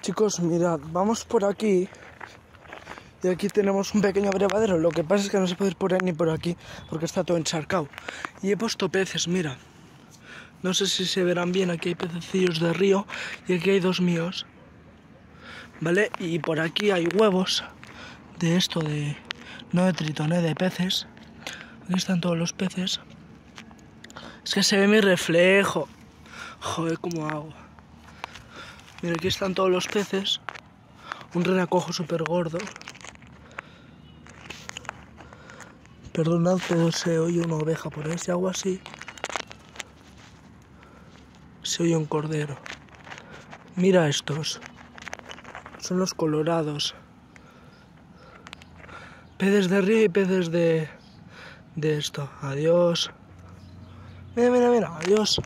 Chicos, mirad, vamos por aquí. Y aquí tenemos un pequeño brevadero. Lo que pasa es que no se puede ir por ahí ni por aquí porque está todo encharcado. Y he puesto peces, mira. No sé si se verán bien. Aquí hay pececillos de río y aquí hay dos míos. ¿Vale? Y por aquí hay huevos de esto, de no de tritoné, de peces. Aquí están todos los peces. Es que se ve mi reflejo. Joder, ¿cómo hago? Mira, aquí están todos los peces. Un renacojo súper gordo. Perdonad, pero se oye una oveja por. Si hago así, se oye un cordero. Mira estos. Son los colorados. Peces de río y peces de, de esto. Adiós. Mira, mira, mira. Adiós.